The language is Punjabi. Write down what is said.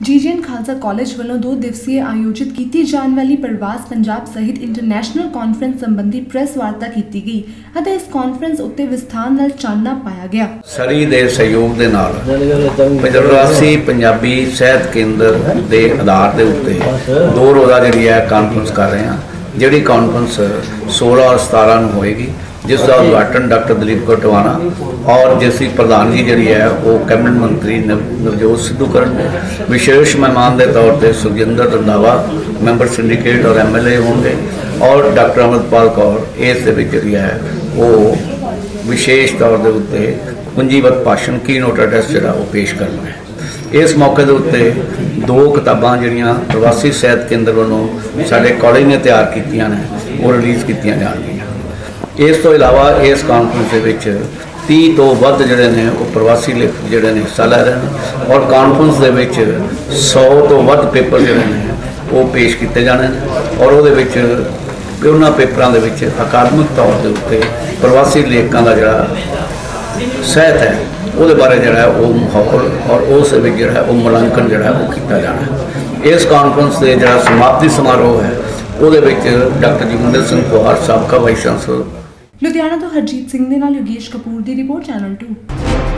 ਜੀਜੀਐਨ ਖਾਲਸਾ ਕਾਲਜ ਵੱਲੋਂ ਦੋ ਦਿਵਸੀय ਆਯੋਜਿਤ ਕੀਤੀ ਜਾਣ ਵਾਲੀ ਪ੍ਰਵਾਸ ਪੰਜਾਬ ਸਹਿਤ ਇੰਟਰਨੈਸ਼ਨਲ ਕਾਨਫਰੰਸ ਸੰਬੰਧੀ ਪ੍ਰੈਸ ਵਾਰਤਾ ਕੀਤੀ ਗਈ ਅਤੇ ਇਸ ਕਾਨਫਰੰਸ ਉੱਤੇ ਵਿਸਥਾਰ ਨਾਲ ਚਾਨਣਾ ਪਾਇਆ ਗਿਆ। ਸਰੀ ਦੇ ਸਹਿਯੋਗ ਦੇ ਨਾਲ ਪ੍ਰਵਾਸੀ ਪੰਜਾਬੀ ਸਿਹਤ ਕੇਂਦਰ ਦੇ ਆਧਾਰ ਦੇ ਉੱਤੇ ਦੋ ਰੋਜ਼ਾ ਜਿਹੜੀ ਹੈ ਕਾਨਫਰੰਸ ਕਰ ਰਹੇ ਹਾਂ ਜਿਹੜੀ ਕਾਨਫਰੰਸ 16 ਔਰ 17 ਨੂੰ ਹੋਏਗੀ। ਜਿਸ ਦਾ ਉਦਘਾਟਨ ਡਾਕਟਰ ਦਲੀਪ ਕੌਰ ਟਵਾਣਾ ਔਰ ਜਿਸ ਦੀ ਪ੍ਰਧਾਨਗੀ ਜਿਹੜੀ ਹੈ ਉਹ ਕੈਬਨਿਟ ਮੰਤਰੀ ਨਵ- ਨਵਜੋਤ ਸਿੱਧੂ ਕਰਨਗੇ ਵਿਸ਼ੇਸ਼ ਮਹਿਮਾਨ ਦੇ ਤੌਰ ਤੇ ਸੁਖਜਿੰਦਰ ਰੰਧਾਵਾ, ਮੈਂਬਰ ਸਿੰਡੀਕੇਟ ਔਰ ਐਮਐਲਏ ਹੋਣਗੇ ਔਰ ਡਾਕਟਰ ਅਮਰਪਾਲ ਕੌਰ ਇਸ ਦੇ ਵਿੱਚ ਜਿਹੜੀ ਹੈ ਉਹ ਵਿਸ਼ੇਸ਼ ਤੌਰ ਦੇ ਉੱਤੇ ਪੂੰਜੀਵਤ ਭਾਸ਼ਣ ਕੀ ਨੋਟ ਐਡਰੈਸ ਜਿਹੜਾ ਉਹ ਪੇਸ਼ ਕਰਨਗੇ। ਇਸ ਮੌਕੇ ਦੇ ਉੱਤੇ ਦੋ ਕਿਤਾਬਾਂ ਜਿਹੜੀਆਂ ਪ੍ਰਵਾਸੀ ਸਿਹਤ ਕੇਂਦਰ ਵੱਲੋਂ ਸਾਡੇ ਕਾਲਜ ਨੇ ਤਿਆਰ ਕੀਤੀਆਂ ਨੇ, ਉਹ ਰਿਲੀਜ਼ ਕੀਤੀਆਂ ਜਾਣਗੀਆਂ। ਇਸ ਤੋਂ ਇਲਾਵਾ ਇਸ ਕਾਨਫਰੰਸ ਦੇ ਵਿੱਚ 30 ਤੋਂ ਵੱਧ ਜਿਹੜੇ ਨੇ ਉਹ ਪ੍ਰਵਾਸੀ ਲੇਖਕ ਜਿਹੜੇ ਨੇ ਹਿੱਸਾ ਲੈ ਰਹੇ ਨੇ ਔਰ ਕਾਨਫਰੰਸ ਦੇ ਵਿੱਚ 100 ਤੋਂ ਵੱਧ ਪੇਪਰ ਜਿਹੜੇ ਨੇ ਉਹ ਪੇਸ਼ ਕੀਤੇ ਜਾਣੇ ਨੇ ਔਰ ਉਹਦੇ ਵਿੱਚ ਉਹਨਾਂ ਪੇਪਰਾਂ ਦੇ ਵਿੱਚ ਅਕਾਦਮਿਕ ਤੌਰ ਦੇ ਉੱਤੇ ਪ੍ਰਵਾਸੀ ਲੇਖਕਾਂ ਦਾ ਜਿਹੜਾ ਸਹਿਤ ਹੈ, ਉਹਦੇ ਬਾਰੇ ਜਿਹੜਾ ਉਹ ਮਾਹੌਲ ਔਰ ਉਸ ਦੇ ਵਿੱਚ ਜਿਹੜਾ ਉਹ ਮੁਲਾਂਕਣ ਜਿਹੜਾ ਉਹ ਕੀਤਾ ਜਾਣਾ ਇਸ ਕਾਨਫਰੰਸ ਦੇ ਜਿਹੜਾ ਸਮਾਪਤੀ ਸਮਾਰੋਹ ਹੈ, ਉਹਦੇ ਵਿੱਚ ਡਾਕਟਰ ਜਗਮਿੰਦਰ ਸਿੰਘ ਕੁਹਾਰ, ਸਾਬਕਾ ਵਾਈਸ ਚਾਂਸਲਰ ਲੁਧਿਆਣਾ ਤੋਂ ਹਰਜੀਤ ਸਿੰਘ ਦੇ ਨਾਲ ਯੋਗੇਸ਼ ਕਪੂਰ ਦੀ ਰਿਪੋਰਟ ਚੈਨਲ 2